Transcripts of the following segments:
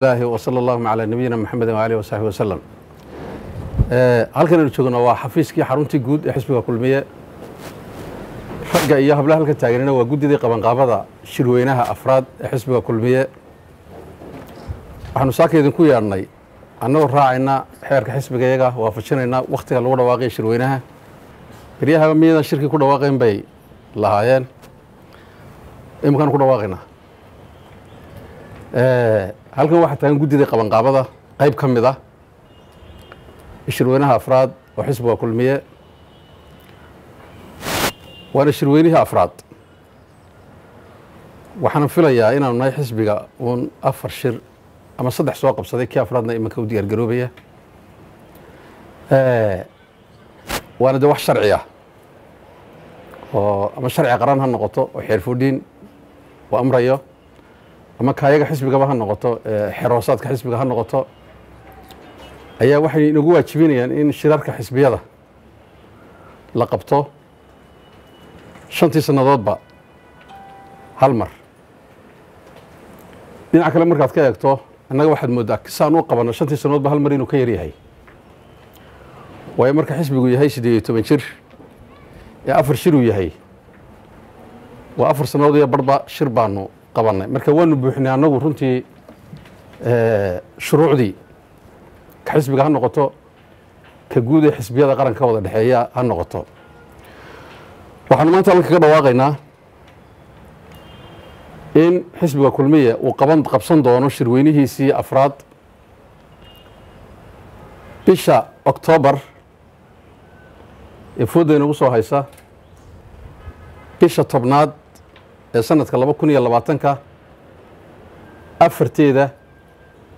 wsala allahuma calaa nabiyina maxamedin wa wasaxbi wasalam halkanaynu joogno waa xafiiskii xaruntii guud ee xisbiga kulmiye. Ragga iyo hablaha halkan taaganina waa guddidii qabanqaabada shirweynaha afraad ee xisbiga kulmiye. Waxaanu saaka idinku yeedhnay annagoo raacayna xeerka xisbigayaga waafajinaynaa wakhtiga lagu dhawaaqaya shirweynaha. Beryahaba miyadan shirkii ku dhawaaqayn bay lahaayeen. Iminkaanu ku dhawaaqaynaa halkan waxaa taagan guddidii qabanqaabada qayb ka mid ah shirweynaha afraad oo xisbiga kulmiye. Waana shirweynihii afraad. Waxaana filayaa inaanu nahay xisbiga uun afar shir ama saddex soo qabsaday kii afraadna iminka u diyaar garoobaya. Waana de wax sharci ah oo ama sharci qaran ha noqoto oo xeerfudhiin uu amrayo ama kaayaga xisbigaba ha noqoto xeroosaadka xisbiga ha noqoto ayaa waxay inagu waajibinayaan in shirarka xisbiyada la qabto shantii sannadoodba hal mar. Dhinaca kale markaad ka eegto annaga waxaad mooddaa saan u qabanno shantii sannadoodba hal mar inuu ka yar yahay. Waayo marka xisbigu yahay siddeed iyo toban jir ee afar shir uu yahay waa afar sannadood iyo barhba shir baanu qabannay marka waanu buuxinay annagu runtii shuruucdii ka xisbiga ha noqoto ka guud ee xisbiyada qaranka wada dhexeeya ha noqoto. Waxaanu maanta halka kaga dhawaaqaynaa in xisbiga kulmiya uu qaban qabsan doono shirweynihiisii afraad. Bisha oktoobar ee foodda inagu soo haysa. Bisha tobnaad ee sanadka laba kun iyo labaatanka afarteeda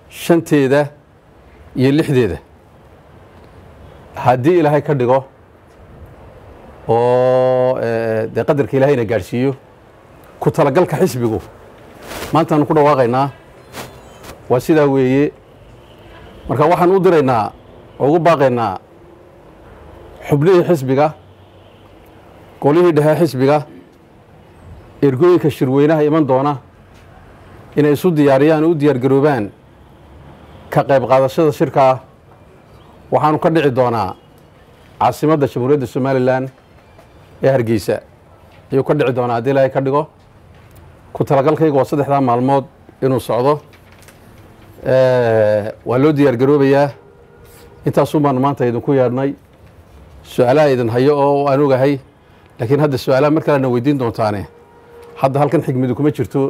shanteeda iyo lixdeeda. Haddii ilaahay ka dhigo oo dee qadarka ilaahayna gaadhsiiyo ku talagalka xisbigu. Maantaanu ku dhawaaqaynaa waa sidaa weeye. Marka waxaan u diraynaa oo ugu baaqaynaa xubnihii xisbiga qolihii dhexe xisbiga ergooyinka shirweynaha iman doona inay isu diyaariyaan u diyaar garoobaan ka qayb qaadashada shirkaa waxaanu ka dhici doonaa caasimadda jamhuuriyadda somalilan ee hargeysa. Ayuu ka dhici doonaa haddii ilaahay ka dhigo. Ku talagalkayga waa saddexdaa maalmood inuu socdo. Waa loo diyaar garoobayaa. Intaasuun baanu maanta idinku yeedhnay su'aalaha idin hayo oo aan ogahay laakiin hadda su'aalaha mar kalena weydiin doontaane hadda halkan xigmadu kuma jirto